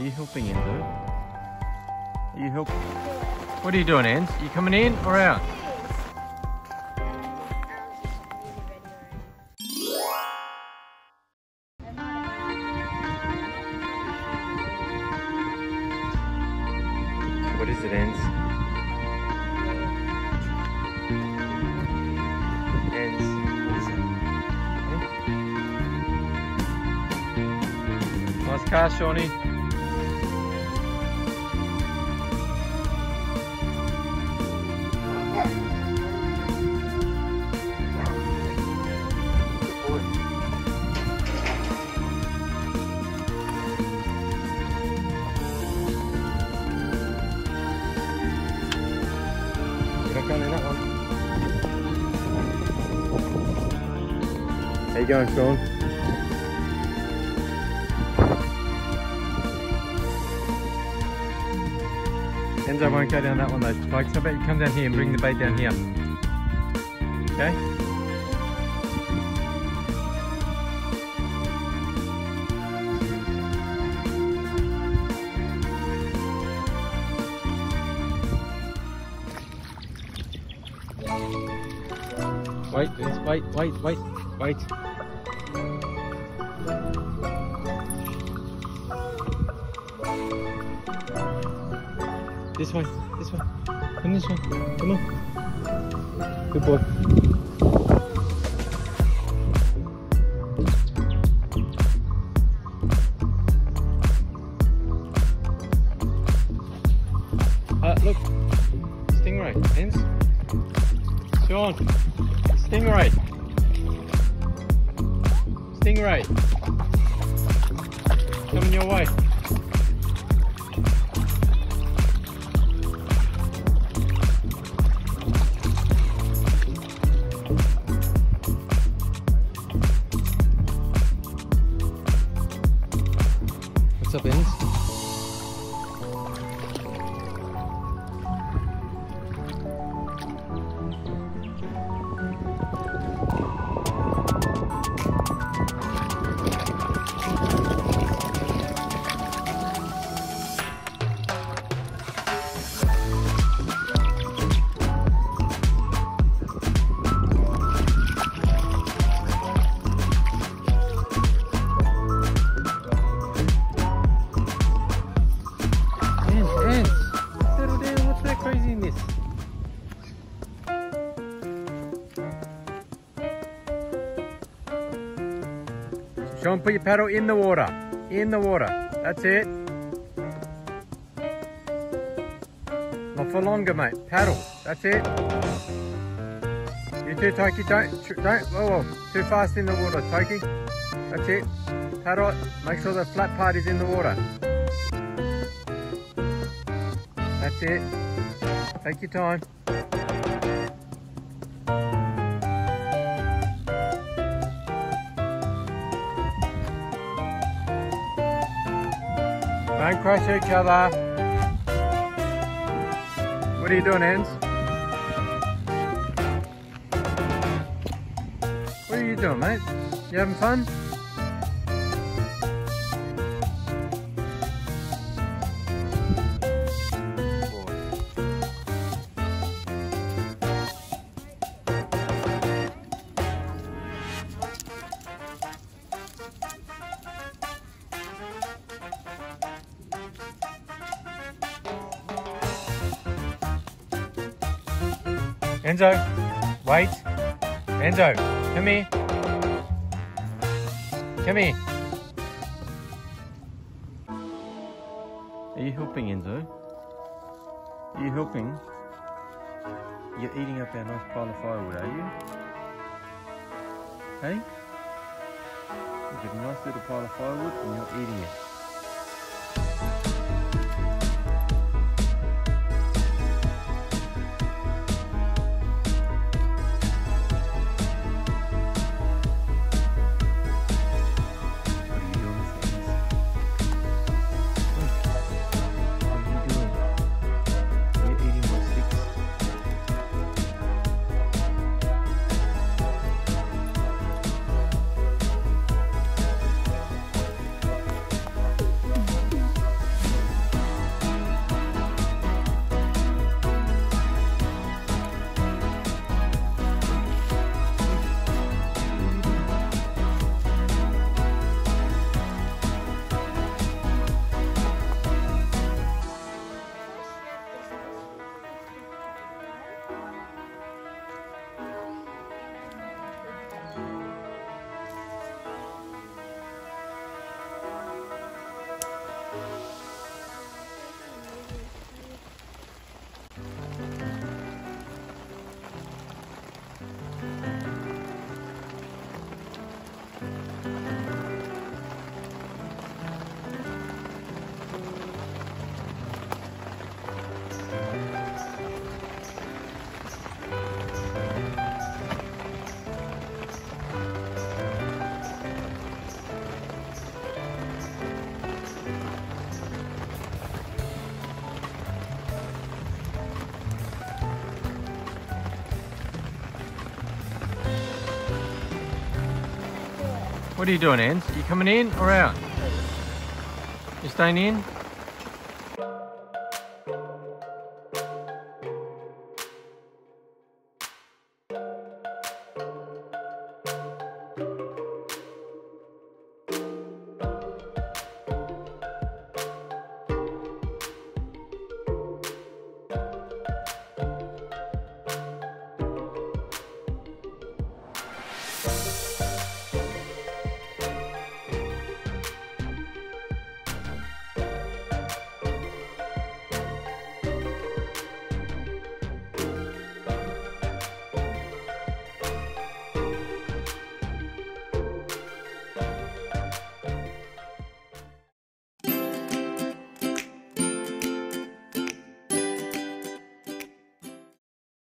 Are you helping in, Enzo? Are you helping? What are you doing, Enz? You coming in or out? What is it, it? Eh? Nice car, Shawnee. You going, Sean? Enzo won't go down that one though, Spikes. How about you come down here and bring the bait down here? Okay? Wait, wait, wait, wait, wait. This way, this way. Come this way. Come on. Good boy. Uh, look. Stingray. Hens. Sean. Stingray. Stingray. Coming your way. mais. Sean, put your paddle in the water. In the water. That's it. Not for longer, mate. Paddle. That's it. You too, Toki. Don't, don't. Oh, whoa, whoa. Too fast in the water, Toki. That's it. Paddle. Make sure the flat part is in the water. That's it. Take your time. Don't crush each other. What are you doing, Hans? What are you doing, mate? You having fun? Enzo, wait. Enzo, come here. Come here. Are you helping, Enzo? Are you helping? You're eating up our nice pile of firewood, are you? Hey? Got a nice little pile of firewood and you're eating it. What are you doing, Enz? You coming in or out? You staying in?